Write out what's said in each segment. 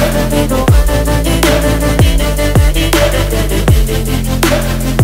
Thank you.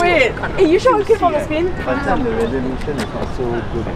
Wait, are you sure it came from the screen? Sometimes the resolution is not so good.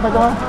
喝多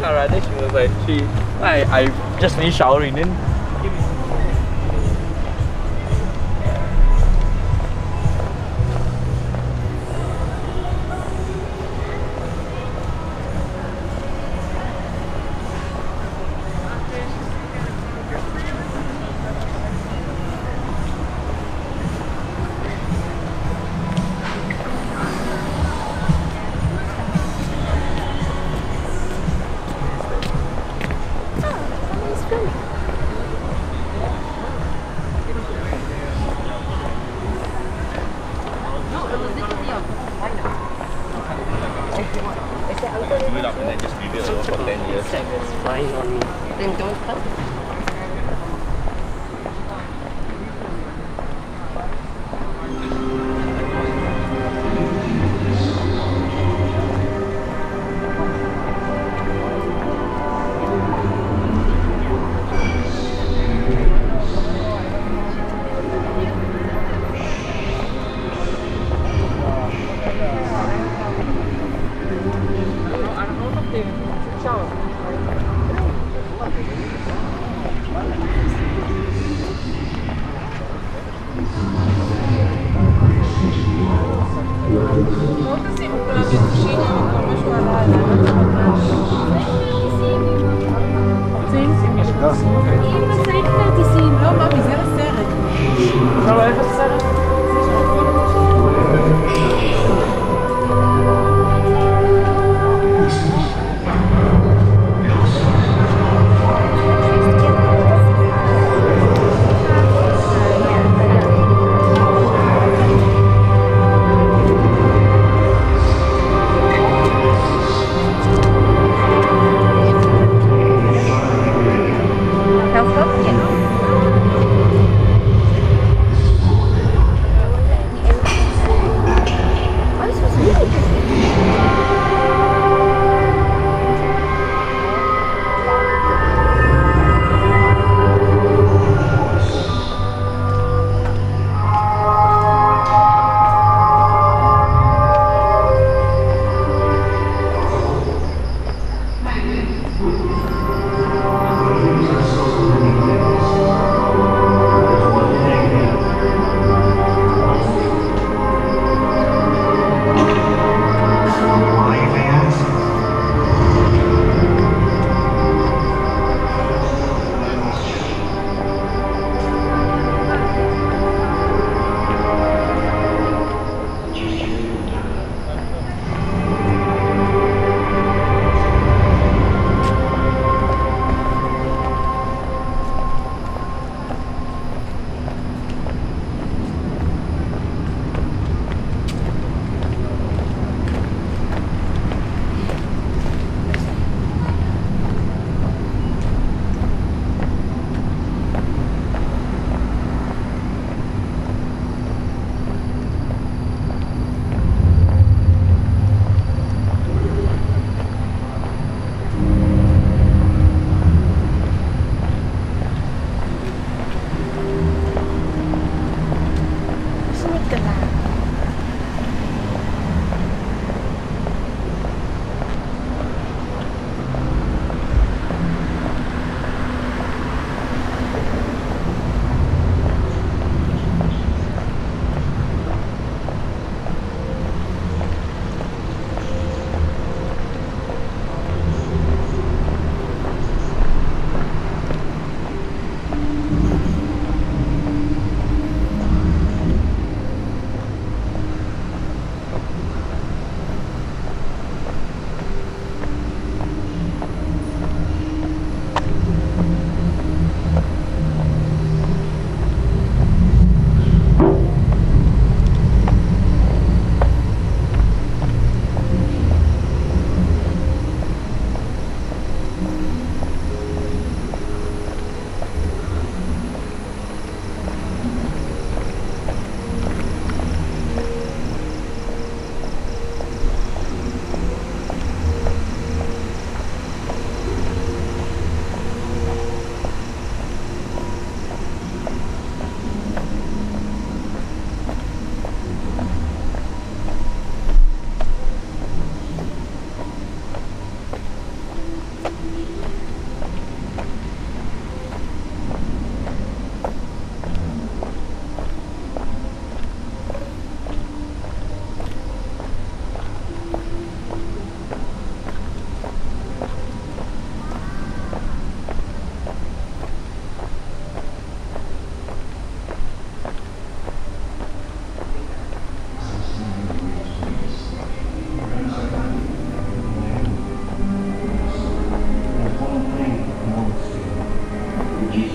car right then she was like she I I just finished showering then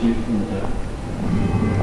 주시겠습니다.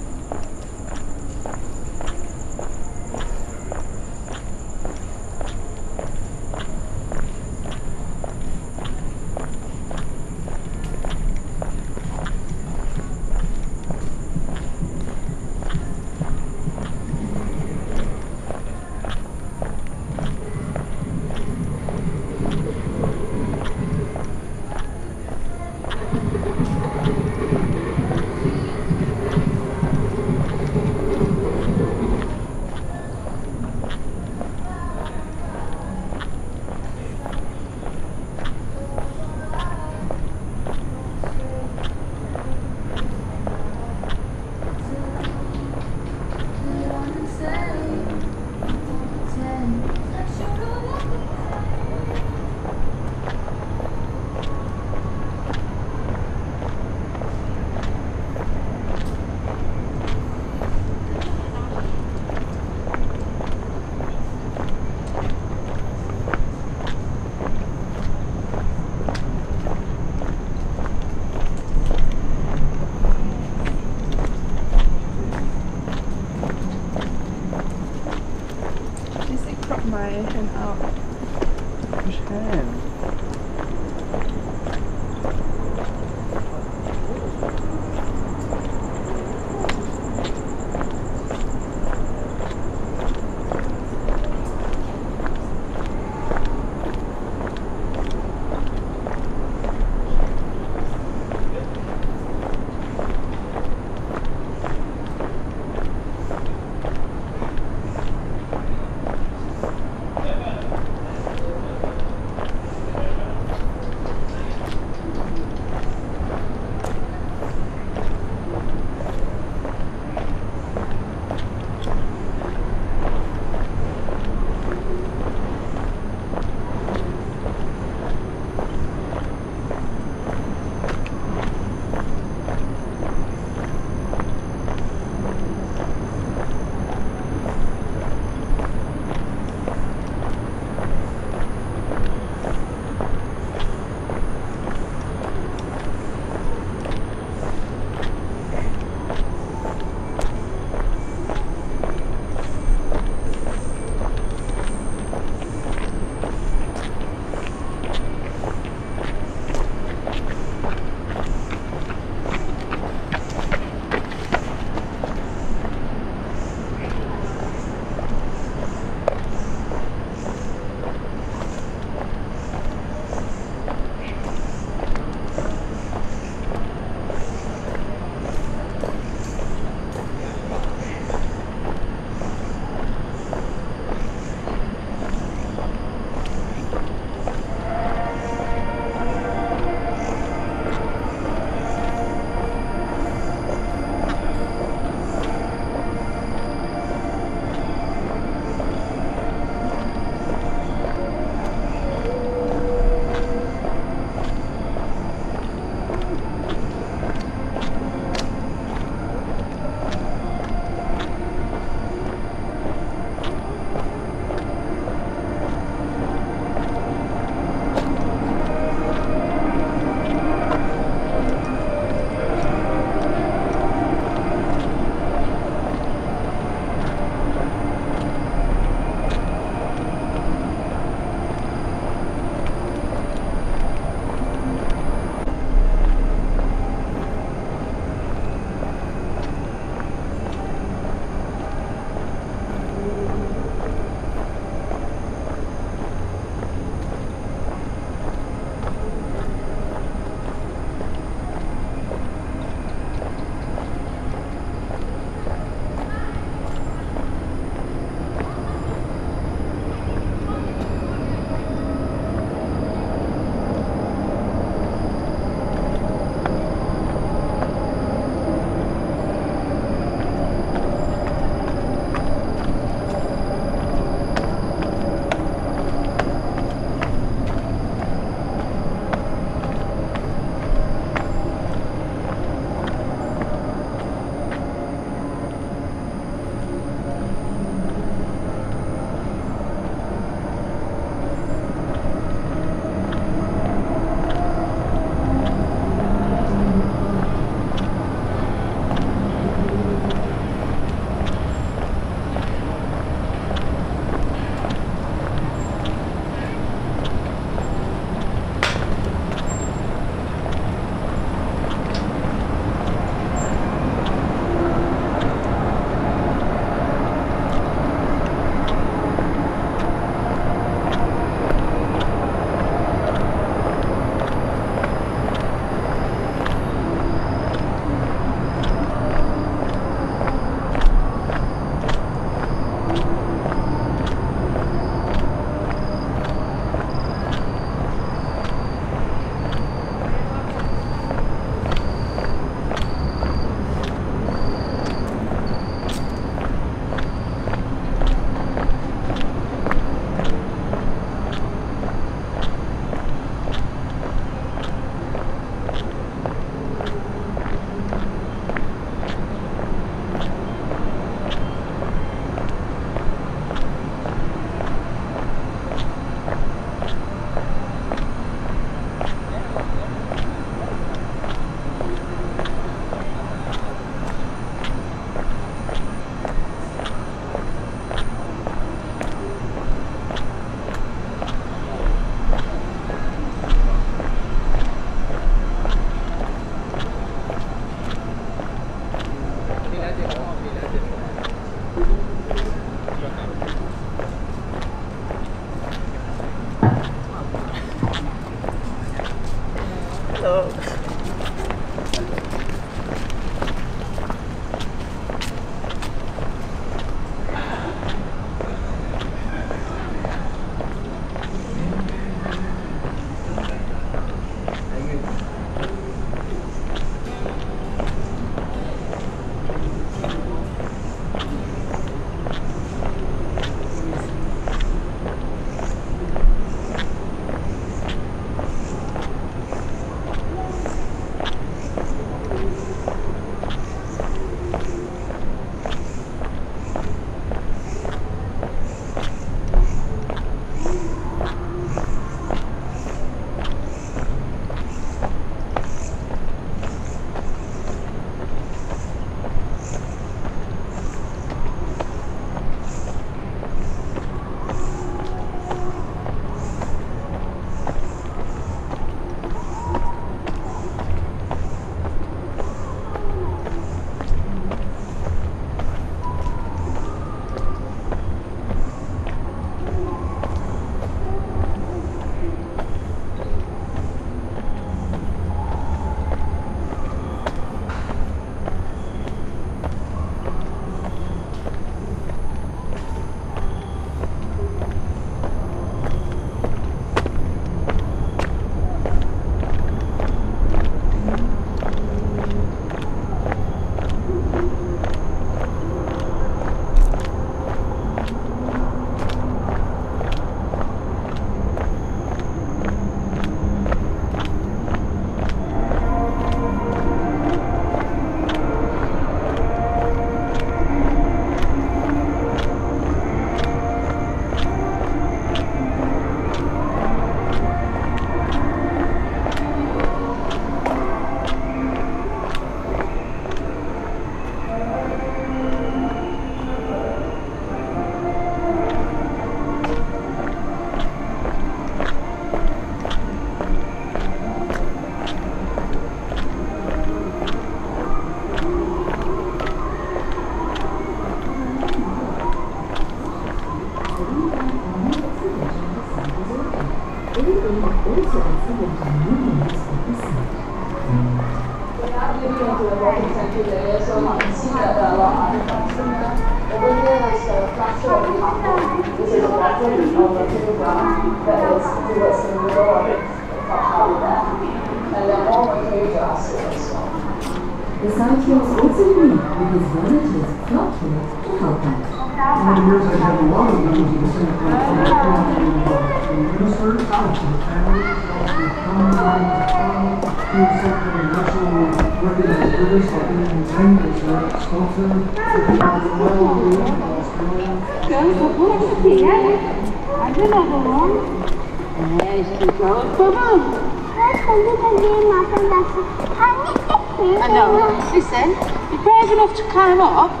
Enough to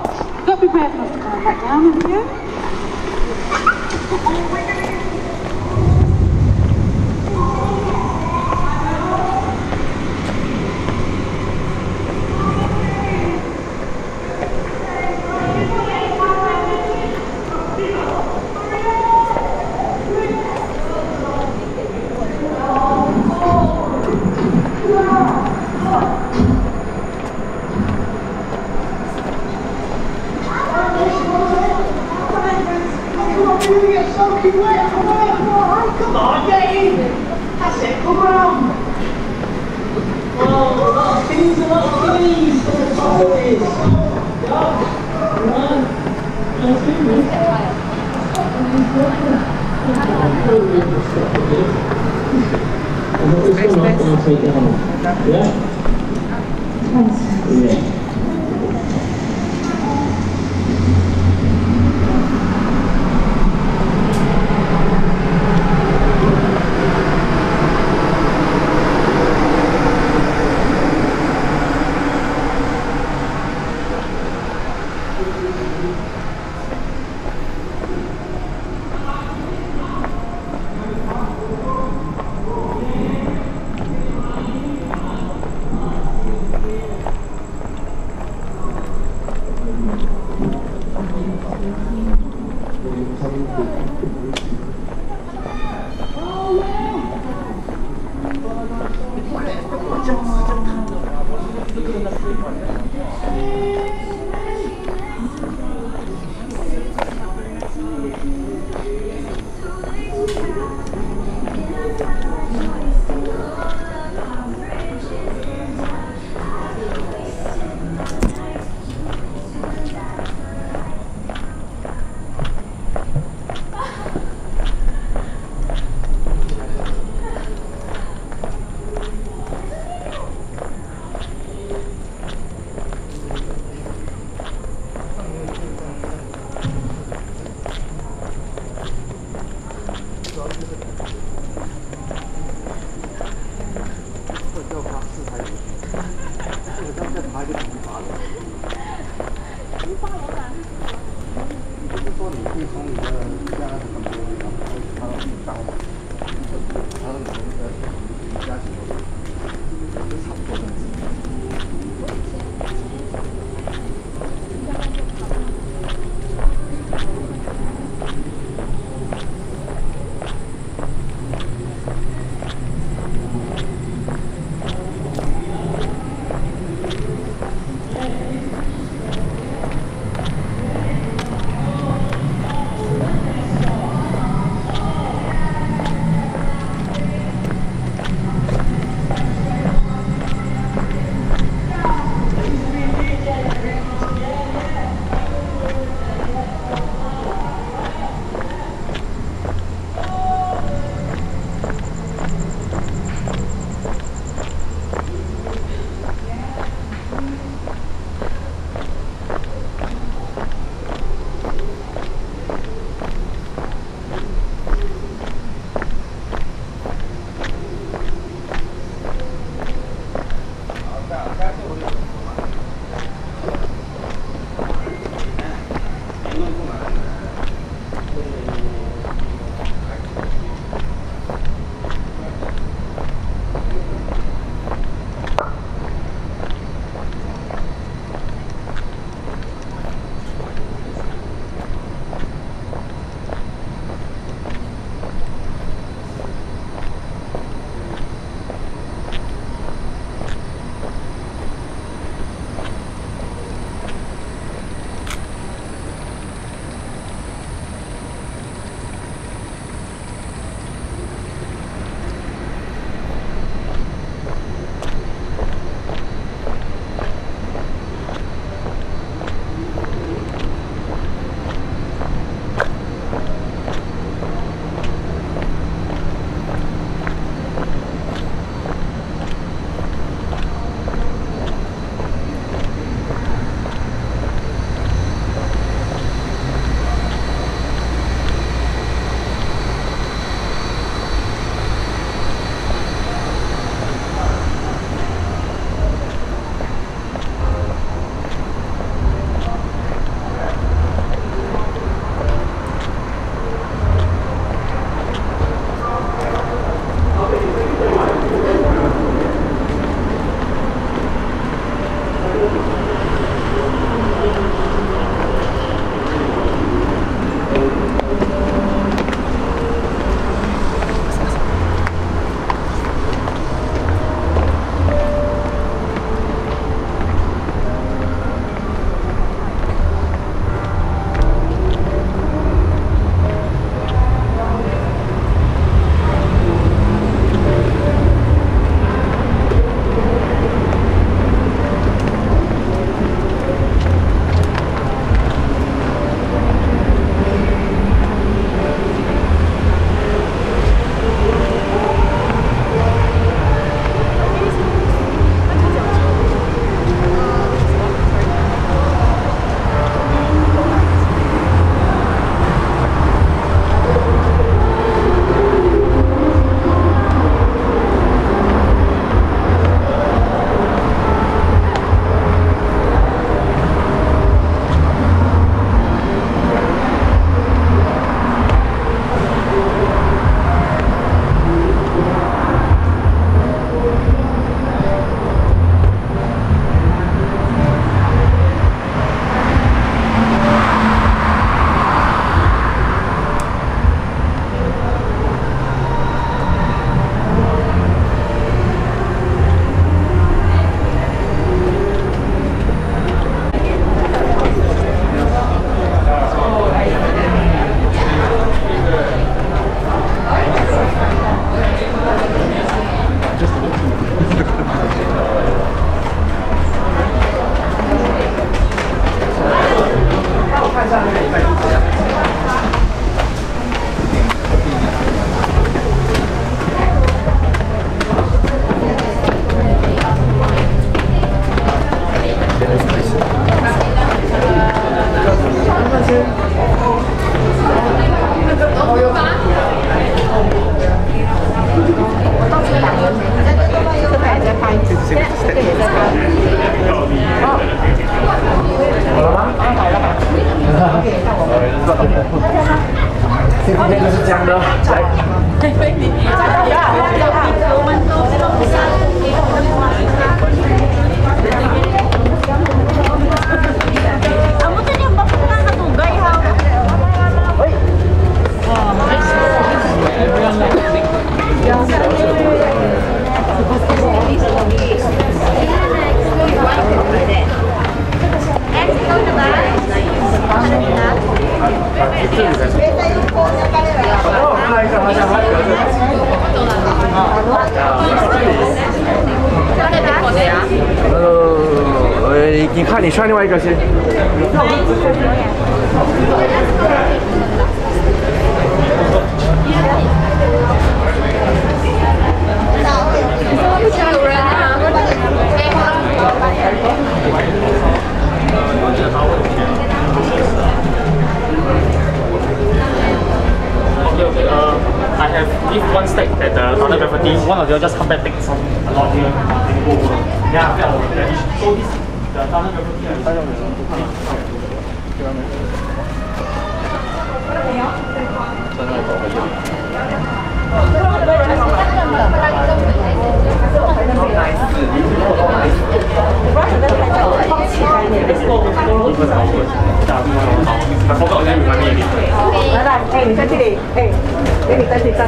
Yeah. Nice. Yeah.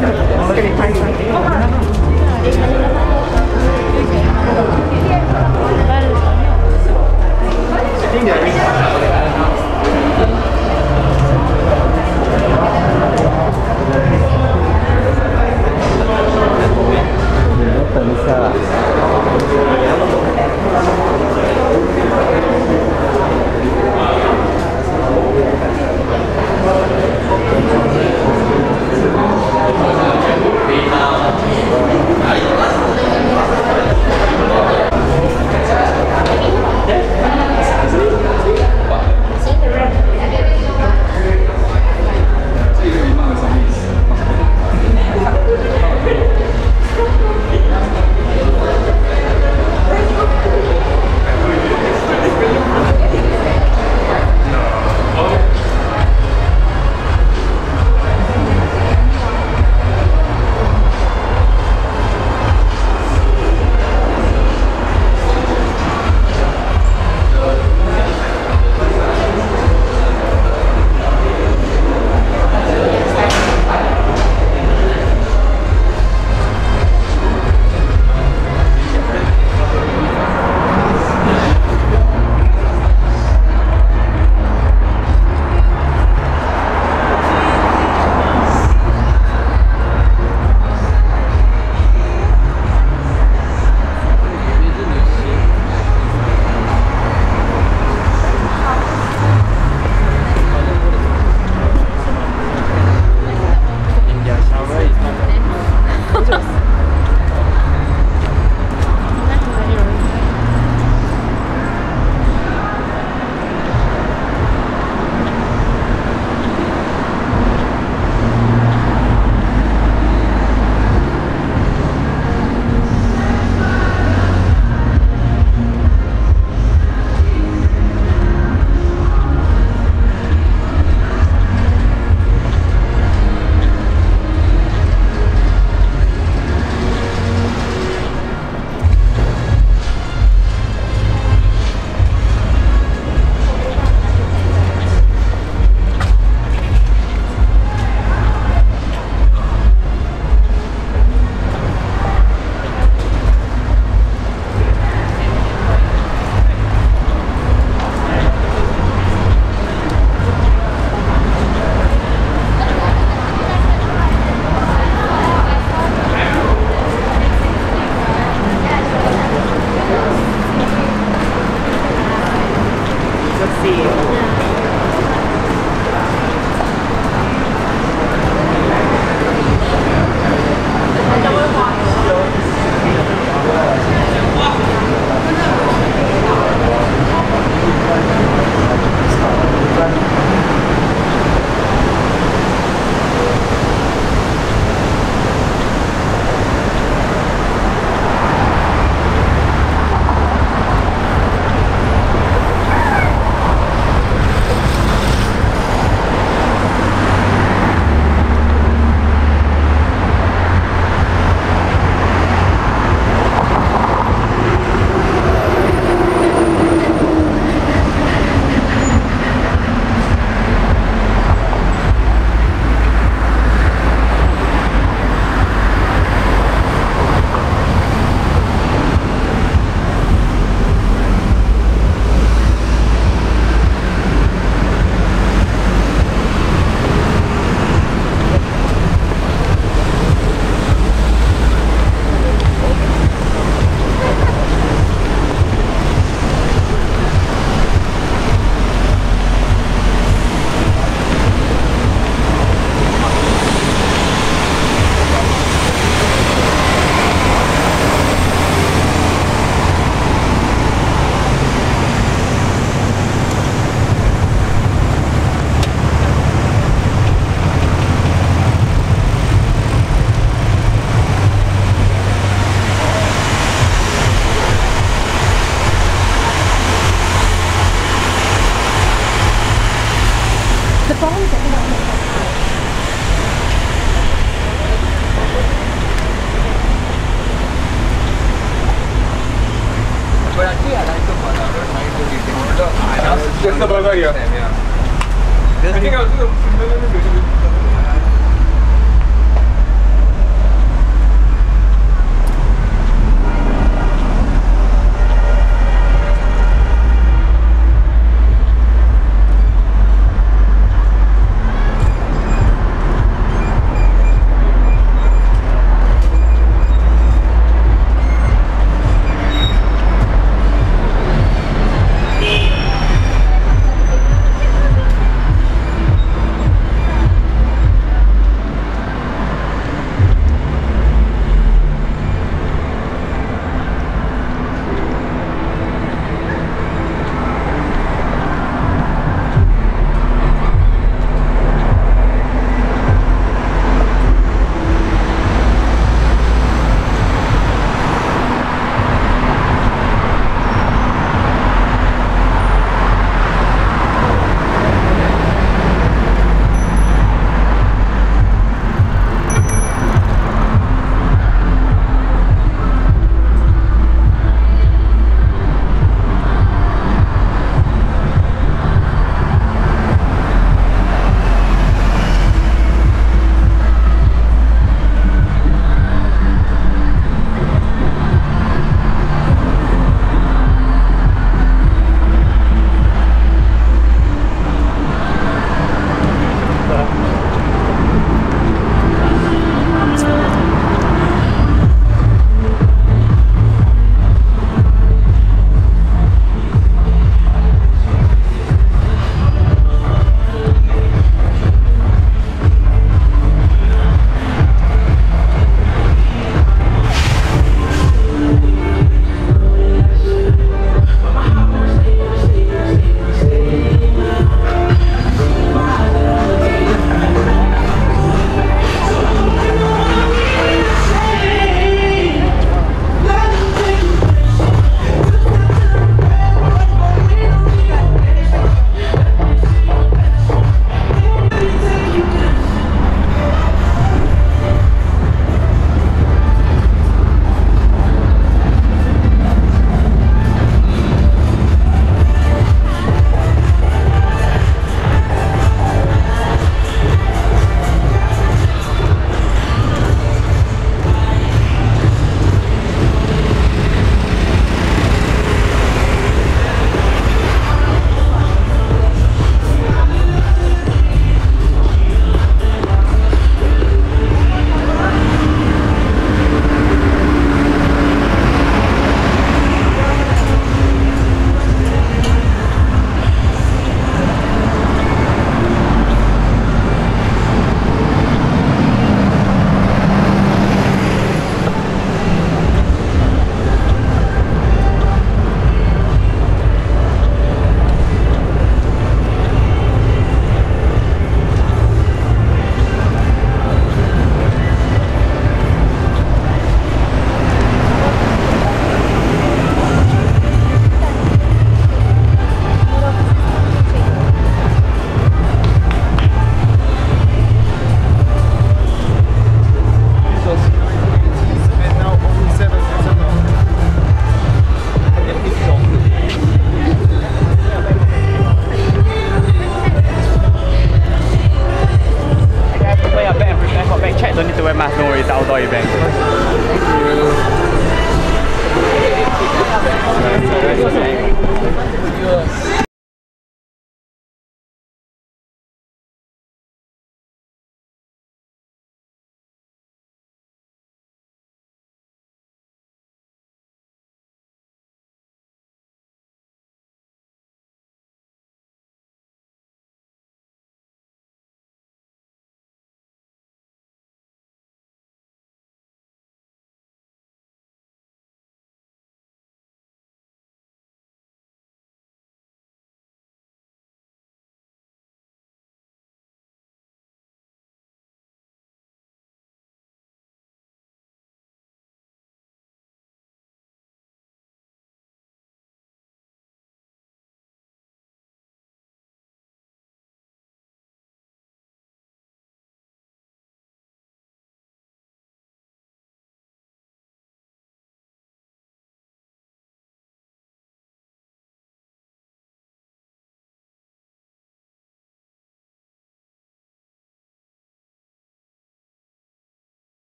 给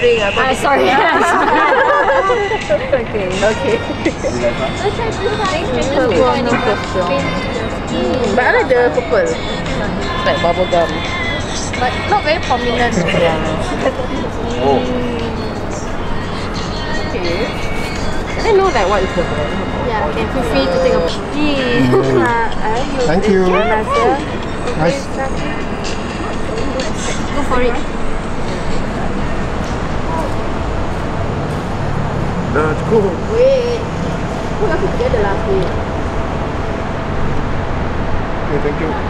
drink. I Ah, sorry. okay, okay. Mm, but I like the purple. It's like bubble gum. but not very prominent. Oh. Okay. I didn't know like what is the brand. Yeah, okay, feel free to take a Thank you. Nice. Go for it. That's cool. Wait. Who else is the last week? Okay, thank you.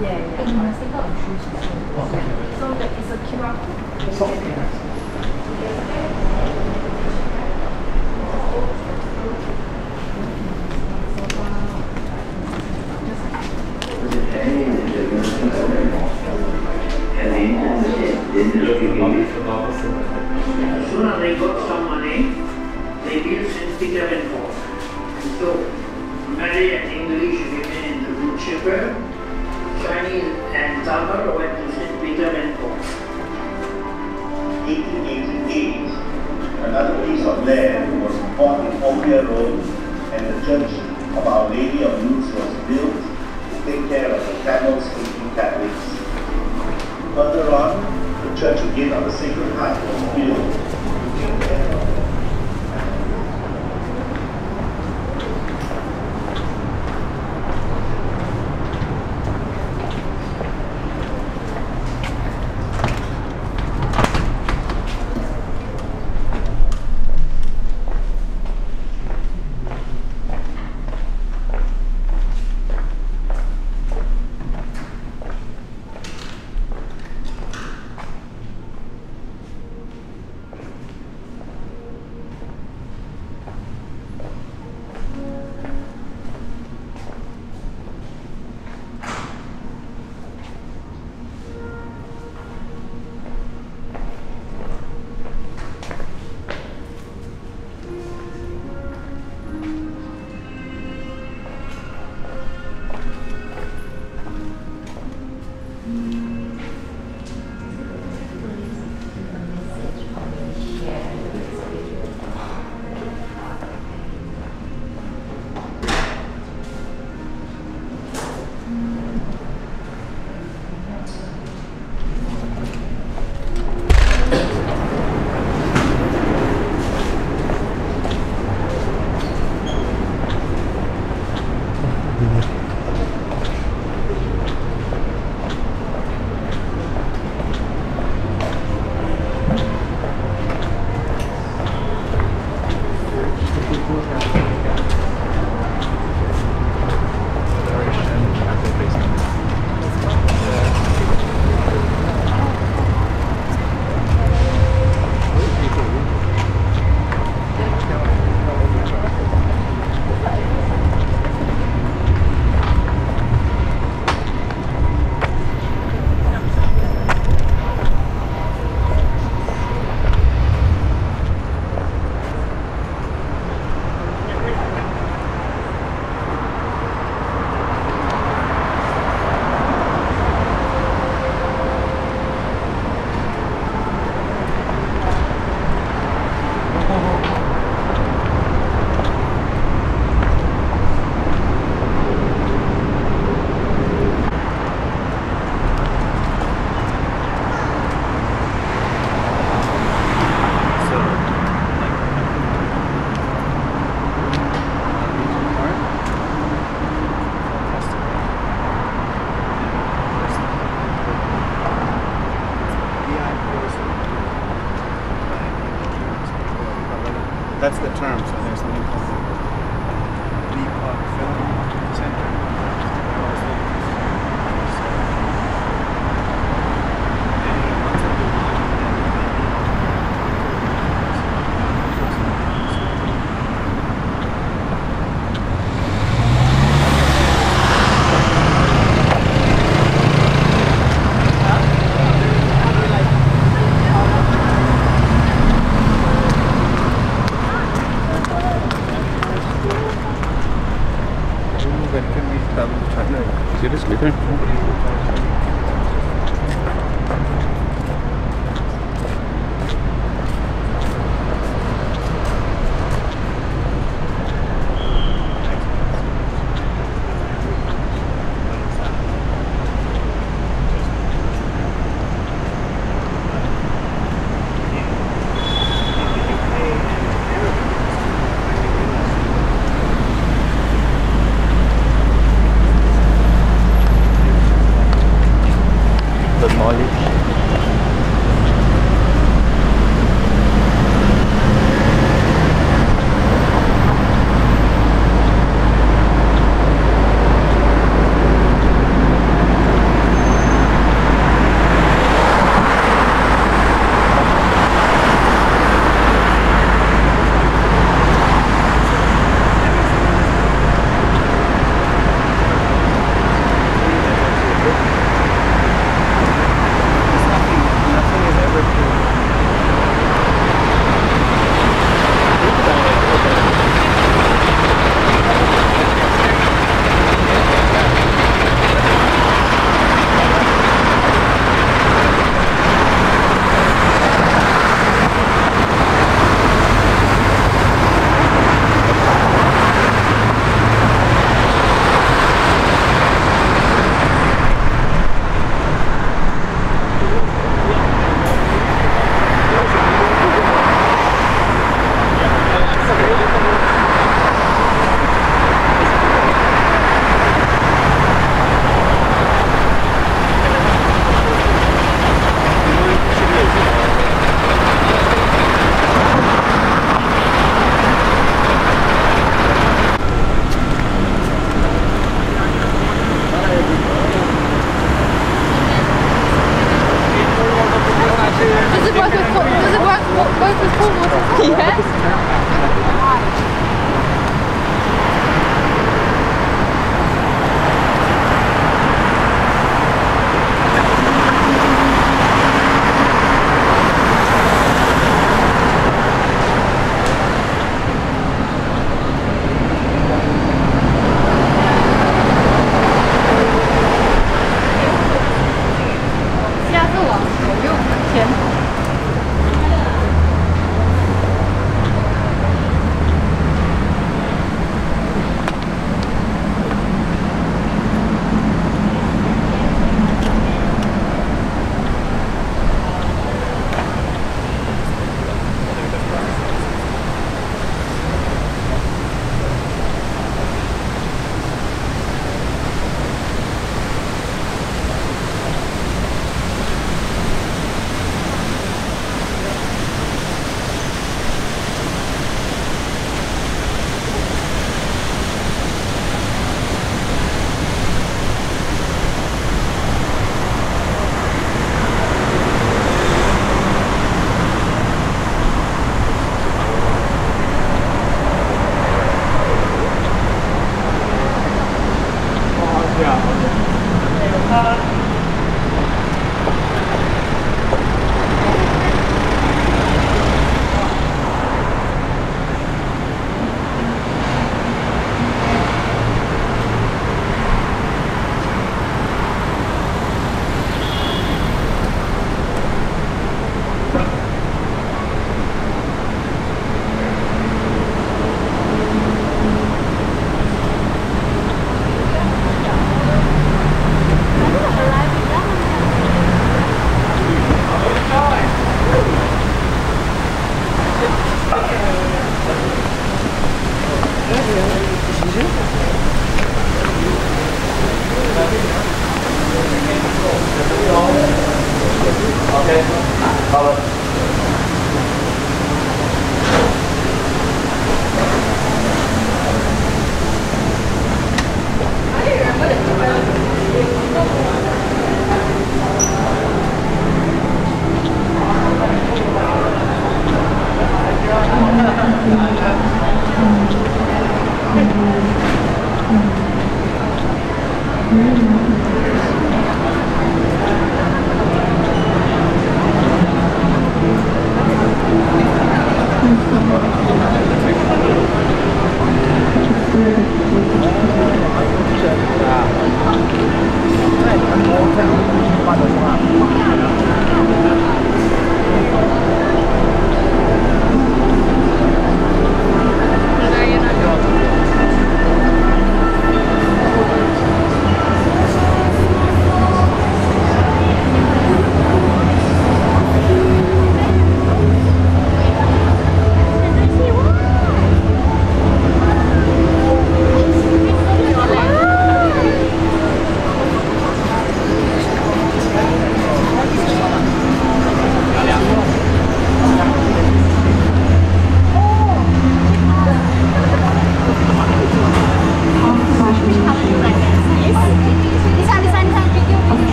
Yeah, yeah. In my single. So that is a QR code.